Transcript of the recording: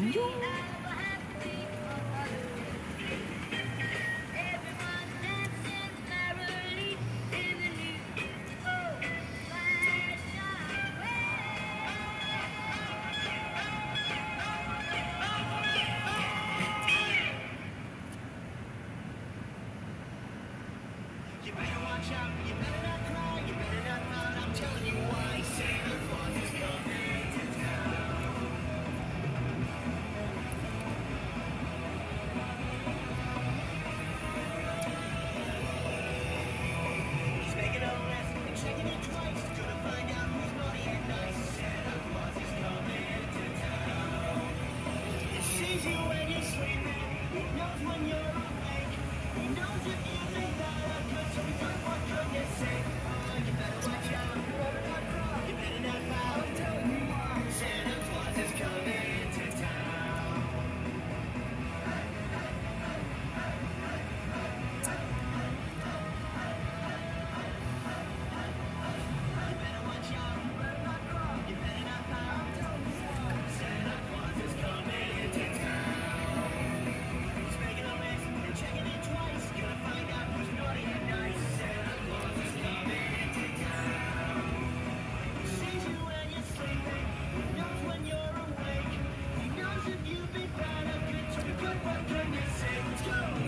You better watch out, you better not cry, you better not run, I'm telling you why, Sam. What can you say? Let's go!